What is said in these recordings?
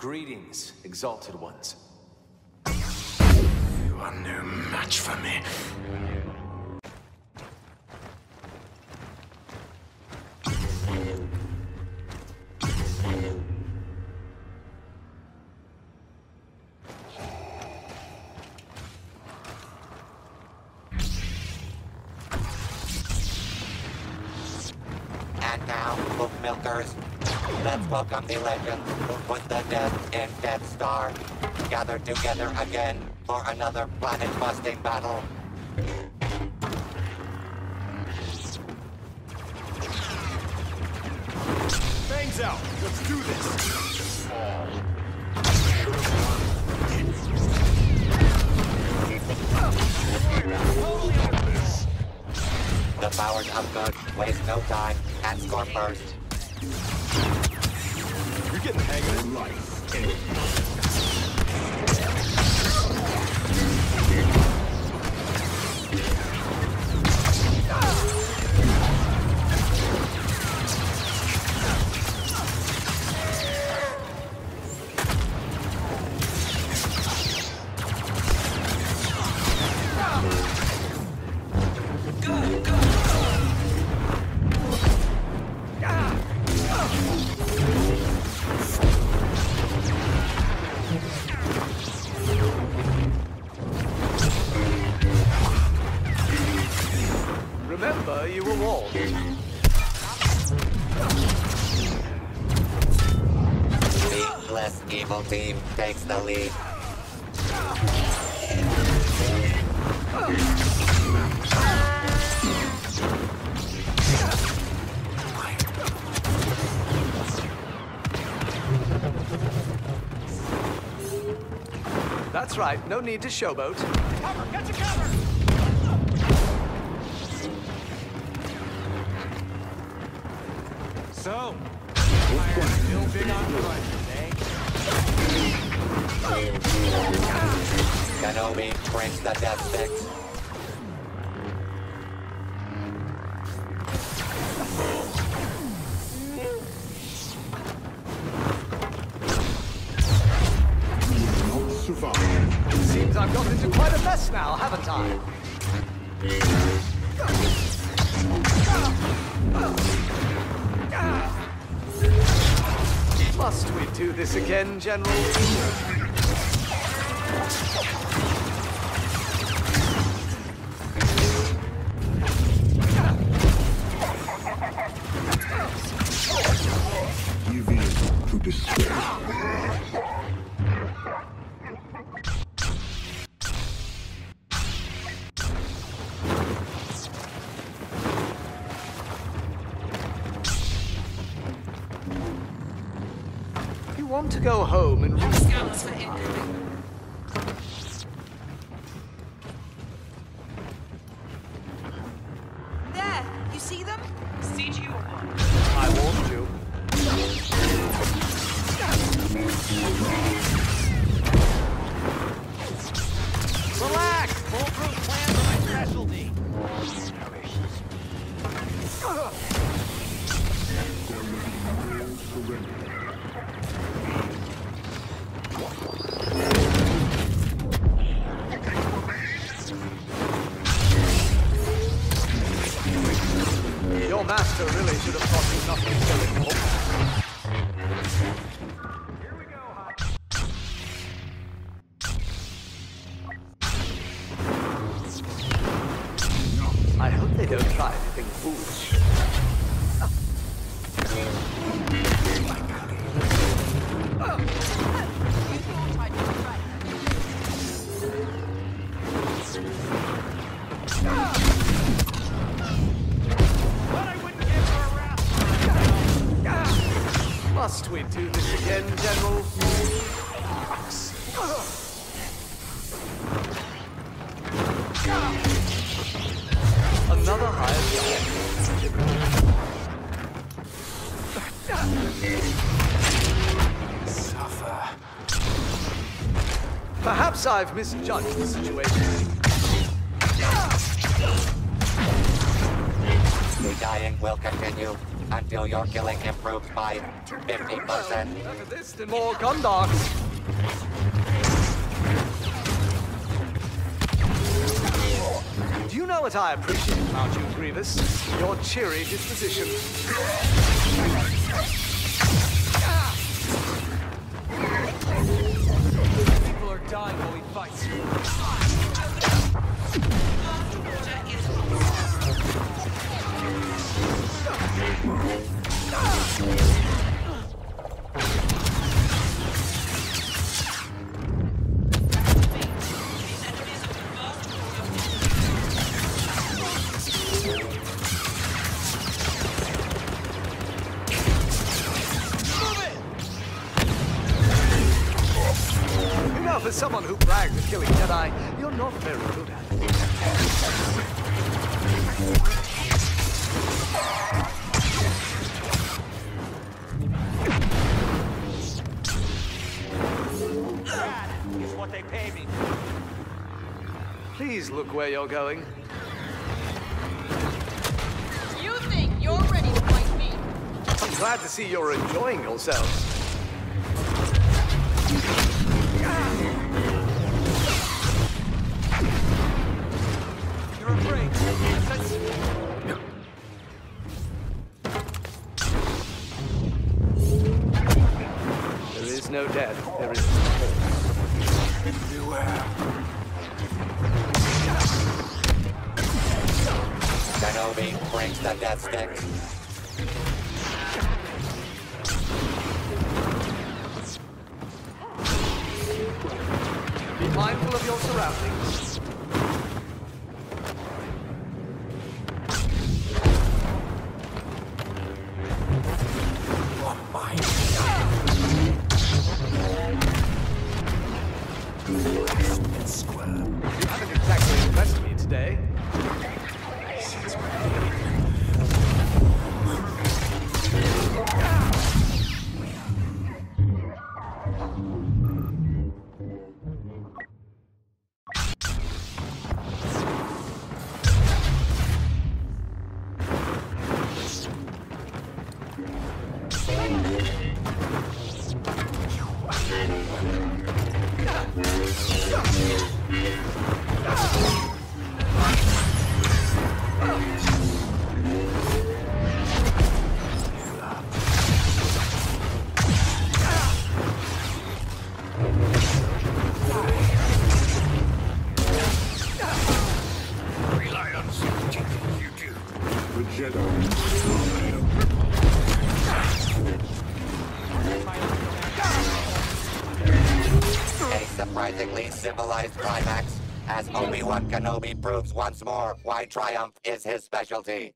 Greetings, exalted ones. You are no match for me. Let's the legend who put the dead in Death Star. Gathered together again for another planet-busting battle. Fangs out! Let's do this! The powers of good waste no time and score first. Life. You were. The less evil team takes the lead. That's right, no need to showboat. So, still big on grudges, eh? Brings the death sticks. Seems I've got into quite a mess now, haven't I? Must we do this again, General? To go home and re- Scouts for incoming. There, you see them? CG-1. I warned you. Master really should have taught you not to so important. This again, General? Another higher Suffer. Perhaps I've misjudged the situation. The dying will continue. Until your killing improves by 50%. Better this than more gun dogs. Do you know what I appreciate about you, Grievous? Your cheery disposition. People are dying while we fight. For someone who bragged of killing Jedi, you're not very good at it. Please look where you're going. You think you're ready to fight me? I'm glad to see you're enjoying yourselves. No death. There is Kenobi brings the death stick. Be mindful of your surroundings. A surprisingly civilized climax, as Obi-Wan Kenobi proves once more why triumph is his specialty.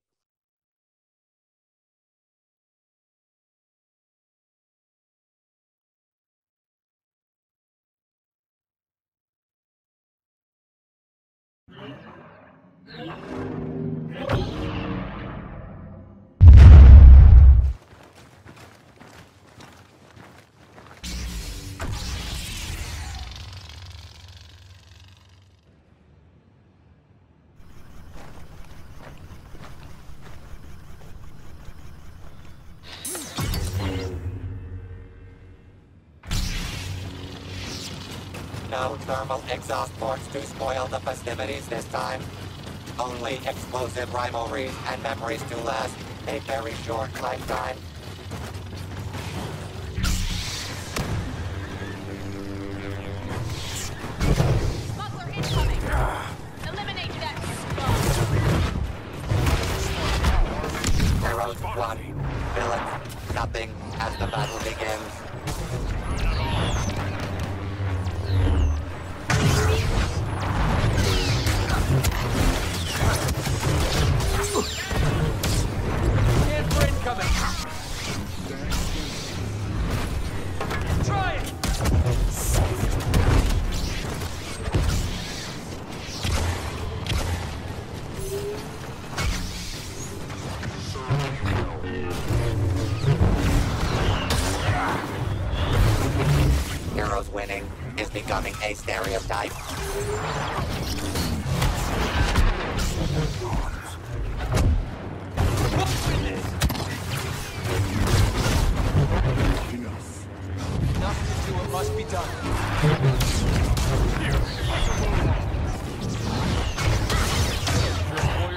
No thermal exhaust ports to spoil the festivities this time. Only explosive rivalries and memories to last a very short lifetime. becoming a stereotype.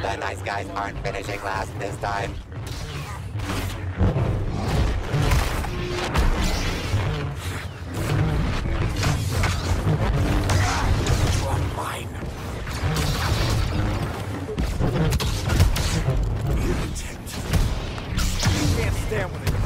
The nice guys aren't finishing last this time. Can't stand with it.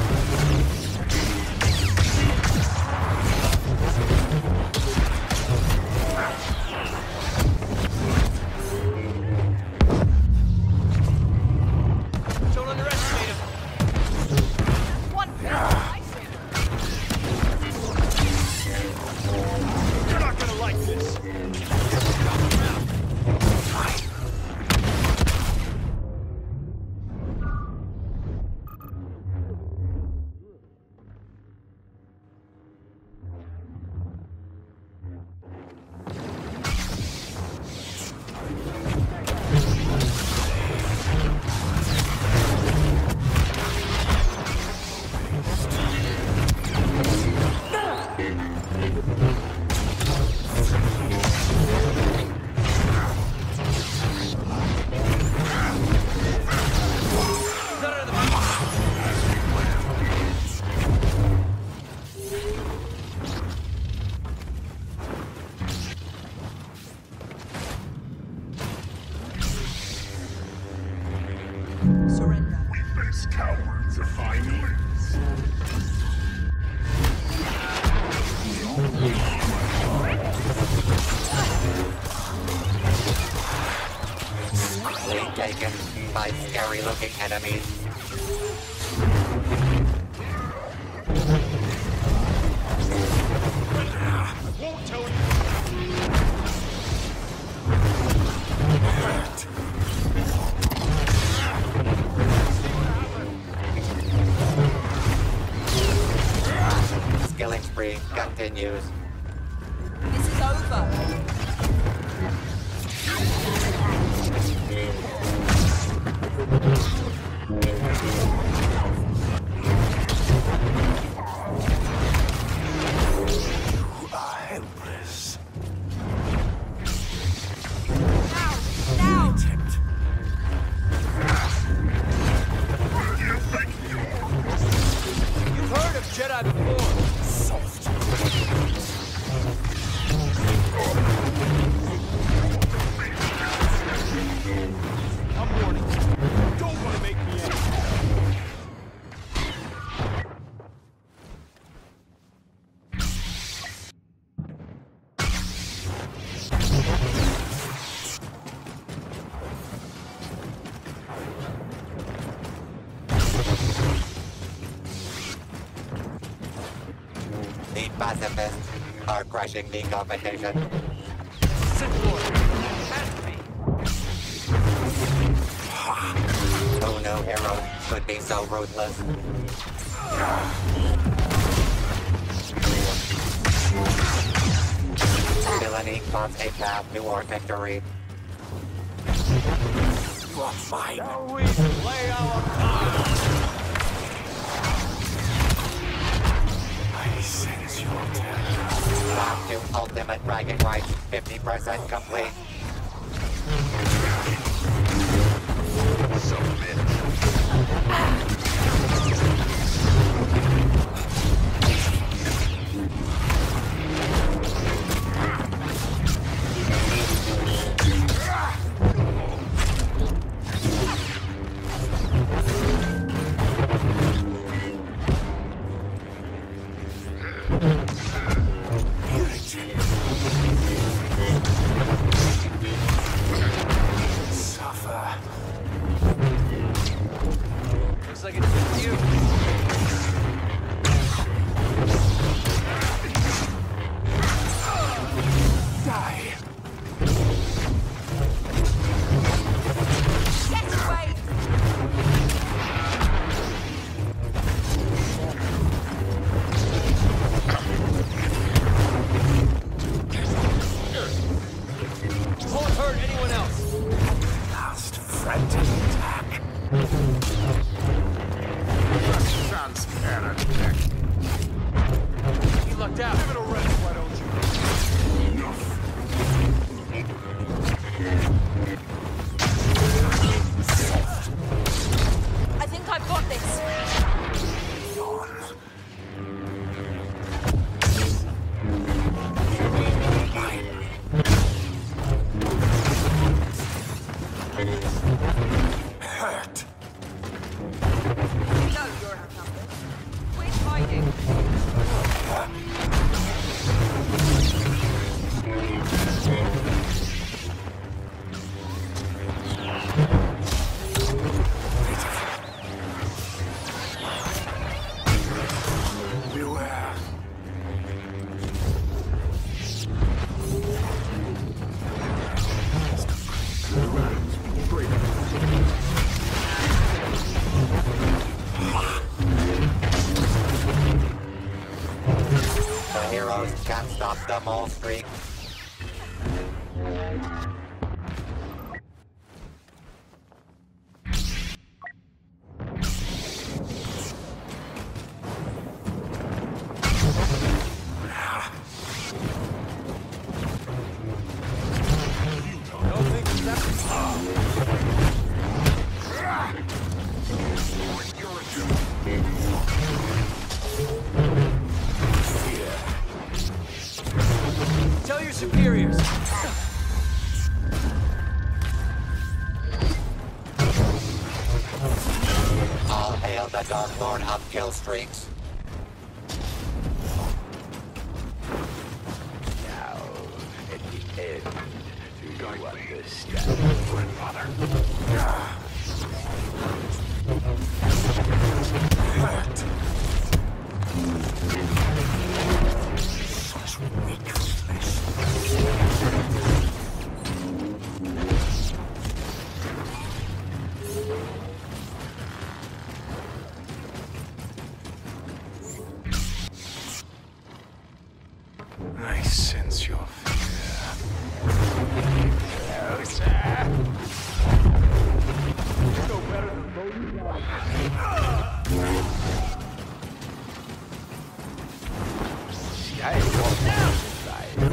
Being taken by scary looking enemies. Skilling spree continues. This is over. Helpless. You've heard of Jedi before. I'm warning you. Don't want to make me angry. The pacifists are crushing the competition. To be. Who could be so ruthless? Villainy plots a path toward victory. Shall we play our part? Sense your ultimate bragging rights, 50% complete. Submit. them all three. streets The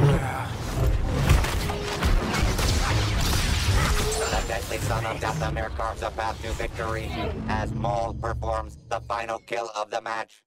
deadly son of Dathomir carves a path to victory as Maul performs the final kill of the match.